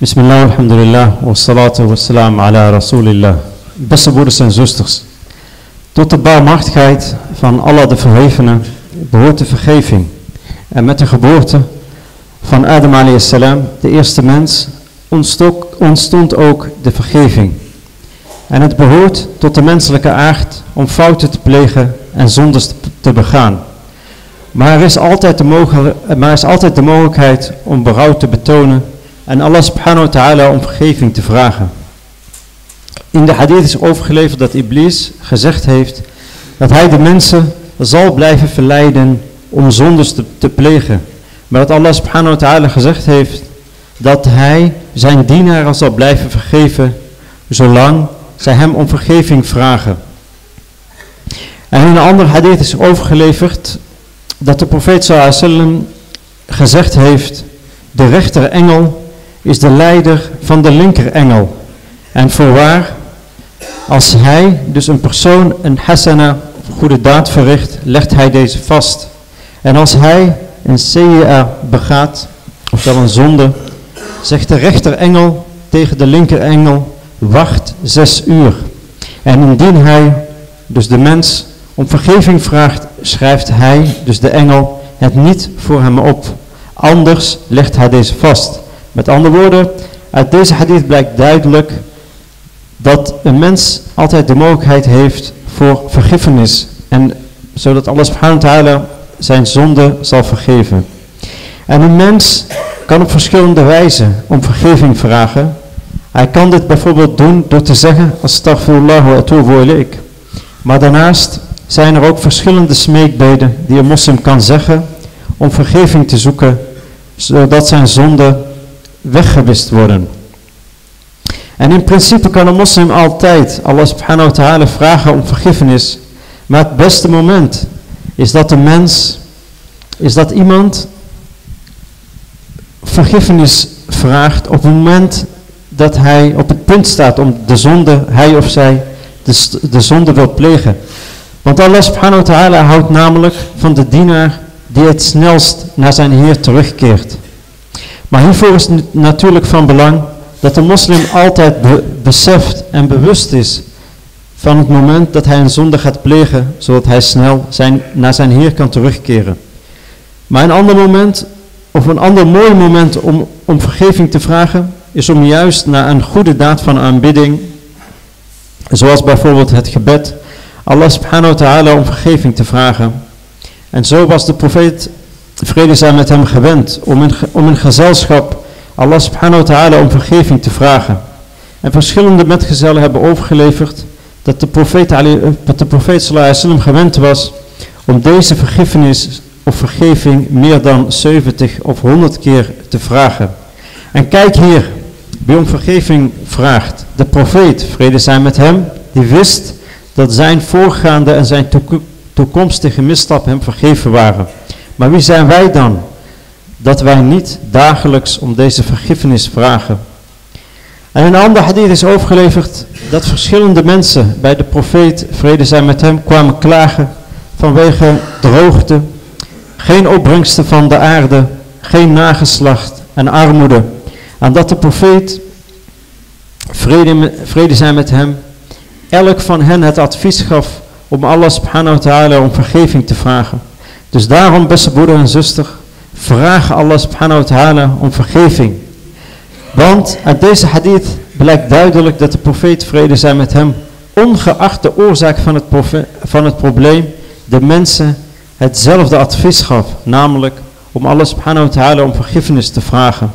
Bismillah, alhamdulillah, wa salatu wa salam ala rasulillah. Beste broeders en zusters, tot de barmhartigheid van Allah de Verhevene behoort de vergeving. En met de geboorte van Adam a.s., de eerste mens, ontstond ook de vergeving. En het behoort tot de menselijke aard om fouten te plegen en zondes te begaan. Maar er is altijd de, maar er is altijd de mogelijkheid om berouw te betonen en Allah subhanahu wa ta'ala om vergeving te vragen. In de hadith is overgeleverd dat Iblis gezegd heeft dat hij de mensen zal blijven verleiden om zondes te, plegen. Maar dat Allah subhanahu wa ta'ala gezegd heeft dat hij zijn dienaren zal blijven vergeven zolang zij hem om vergeving vragen. En in een ander hadith is overgeleverd dat de profeet sallam gezegd heeft, de rechterengel is de leider van de linkerengel. En voorwaar, als hij, dus een persoon, een hasana, goede daad verricht, legt hij deze vast. En als hij een seia begaat, oftewel een zonde, zegt de rechterengel tegen de linkerengel, wacht zes uur. En indien hij, dus de mens, om vergeving vraagt, schrijft hij, dus de engel, het niet voor hem op. Anders legt hij deze vast. Met andere woorden, uit deze hadith blijkt duidelijk dat een mens altijd de mogelijkheid heeft voor vergiffenis. En zodat Allah subhanahu wa zijn zonde zal vergeven. En een mens kan op verschillende wijzen om vergeving vragen. Hij kan dit bijvoorbeeld doen door te zeggen, astaghfirullah wa atubu ilaik. Maar daarnaast zijn er ook verschillende smeekbeden die een moslim kan zeggen om vergeving te zoeken, zodat zijn zonden weggewist worden. En in principe kan een moslim altijd Allah subhanahu wa ta'ala vragen om vergiffenis. Maar het beste moment is dat de mens, is dat iemand vergiffenis vraagt op het moment dat hij op het punt staat om de zonde, hij of zij, de, de zonde wil plegen. Want Allah subhanahu wa ta'ala houdt namelijk van de dienaar die het snelst naar zijn Heer terugkeert. Maar hiervoor is natuurlijk van belang dat de moslim altijd beseft en bewust is van het moment dat hij een zonde gaat plegen, zodat hij snel zijn, naar zijn Heer kan terugkeren. Maar een ander moment, of een ander mooi moment om, om vergeving te vragen, is om juist naar een goede daad van aanbidding, zoals bijvoorbeeld het gebed, Allah subhanahu wa ta'ala om vergeving te vragen. En zo was de profeet, vrede zijn met hem, gewend om in, om in gezelschap Allah subhanahu wa ta'ala om vergeving te vragen. En verschillende metgezellen hebben overgeleverd dat de profeet, dat de profeet sallallahu gewend was om deze vergiffenis of vergeving meer dan 70 of 100 keer te vragen. En kijk hier, wie om vergeving vraagt. De profeet, vrede zijn met hem, die wist dat zijn voorgaande en zijn toekomstige misstappen hem vergeven waren. Maar wie zijn wij dan? Dat wij niet dagelijks om deze vergiffenis vragen. En een ander hadith is overgeleverd dat verschillende mensen bij de profeet, vrede zijn met hem, kwamen klagen vanwege droogte, geen opbrengsten van de aarde, geen nageslacht en armoede. En dat de profeet, vrede, vrede zijn met hem, elk van hen het advies gaf om Allah subhanahu wa ta'ala om vergeving te vragen. Dus daarom, beste broeder en zuster, vraag Allah subhanahu wa ta'ala om vergeving. Want uit deze hadith blijkt duidelijk dat de profeet vrede zijn met hem, ongeacht de oorzaak van het, van het probleem, de mensen hetzelfde advies gaf, namelijk om Allah subhanahu wa ta'ala om vergiffenis te vragen.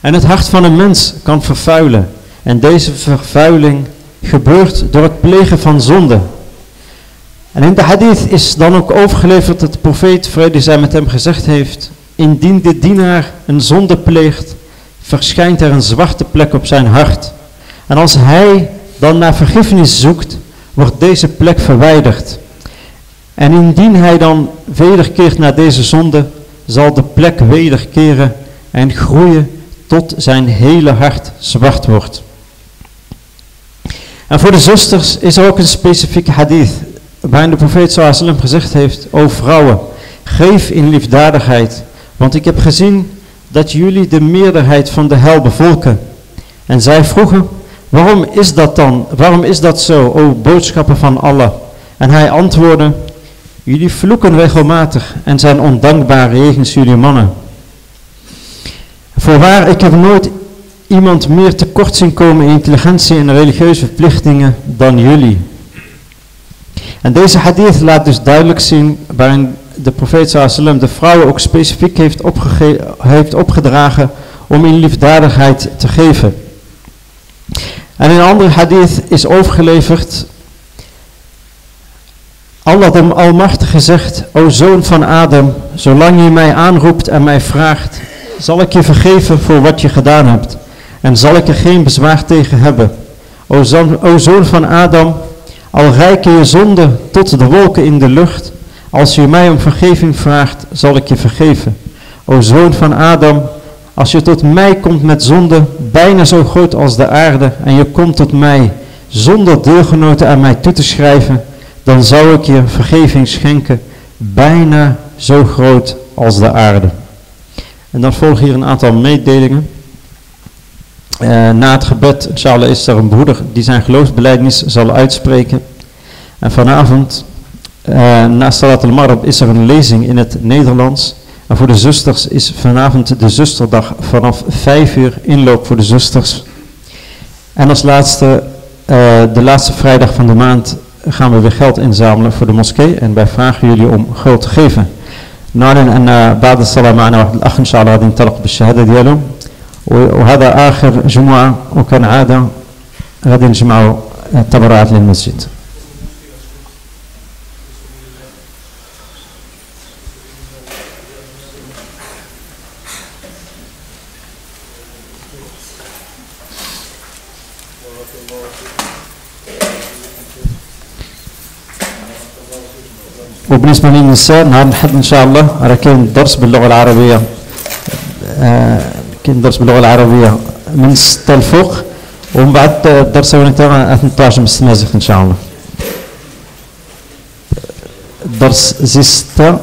En het hart van een mens kan vervuilen en deze vervuiling gebeurt door het plegen van zonde. En in de hadith is dan ook overgeleverd dat de profeet, vrede zij met hem gezegd heeft, indien de dienaar een zonde pleegt, verschijnt er een zwarte plek op zijn hart. En als hij dan naar vergiffenis zoekt, wordt deze plek verwijderd. En indien hij dan wederkeert naar deze zonde, zal de plek wederkeren en groeien tot zijn hele hart zwart wordt. En voor de zusters is er ook een specifieke hadith waarin de profeet sallam gezegd heeft, o vrouwen, geef in liefdadigheid, want ik heb gezien dat jullie de meerderheid van de hel bevolken. En zij vroegen, waarom is dat dan? Waarom is dat zo, o boodschappen van Allah? En hij antwoordde, jullie vloeken regelmatig en zijn ondankbaar jegens jullie mannen. Voorwaar, ik heb nooit iemand meer tekort zien komen in intelligentie en religieuze verplichtingen dan jullie. En deze hadith laat dus duidelijk zien waarin de profeet sallam de vrouwen ook specifiek heeft, heeft opgedragen om in liefdadigheid te geven. En in een andere hadith is overgeleverd, Allah de Almachtige zegt, o zoon van Adam, zolang je mij aanroept en mij vraagt, zal ik je vergeven voor wat je gedaan hebt en zal ik er geen bezwaar tegen hebben. O, o zoon van Adam, al rijken je zonde tot de wolken in de lucht, als je mij om vergeving vraagt, zal ik je vergeven. O zoon van Adam, als je tot mij komt met zonde, bijna zo groot als de aarde, en je komt tot mij zonder deelgenoten aan mij toe te schrijven, dan zou ik je vergeving schenken, bijna zo groot als de aarde. En dan volgen hier een aantal mededelingen. Uh, na het gebed, inshallah, is er een broeder die zijn geloofsbeleidnis zal uitspreken. En vanavond, uh, na Salat al-Marab, is er een lezing in het Nederlands. En voor de zusters is vanavond de zusterdag vanaf 5 uur inloop voor de zusters. En als laatste, uh, de laatste vrijdag van de maand, gaan we weer geld inzamelen voor de moskee. En wij vragen jullie om geld te geven. نعلن أن بعد الصلاة معنا واحد الأخ إن شاء الله غادي ينطلق بالشهادة ديالو وهذا آخر جمعة وكان عادة غادي نجمعوا التبرعات للمسجد. وبالنسبة للنساء نهار الأحد إن شاء الله راه كاين درس باللغة العربية. آه كي ندرس باللغة العربية من السته الفوق ومن بعد الدرس الأولاني تاعنا من السنازخ إن شاء الله. الدرس زي ستة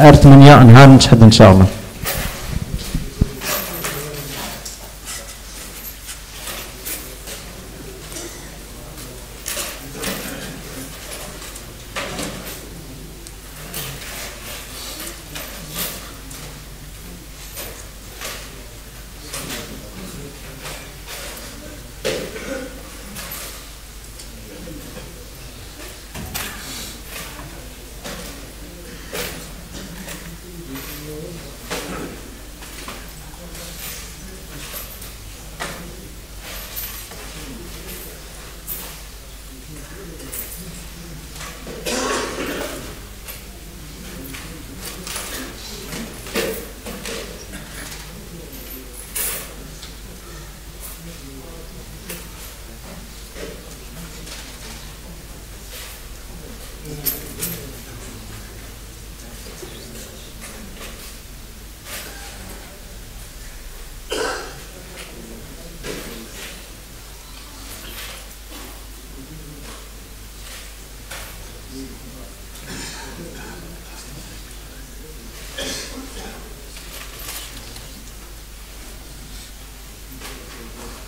ار 8 نهار نشحد إن شاء الله.